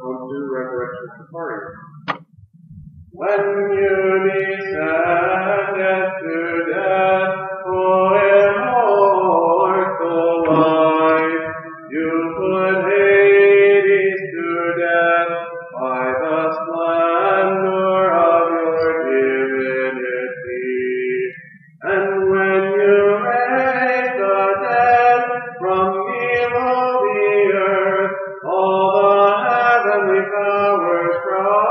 from new resurrection safari. When you descended to death for immortal life, you put Hades to death by the splendor of your divinity. And when you raise the dead from evil the word from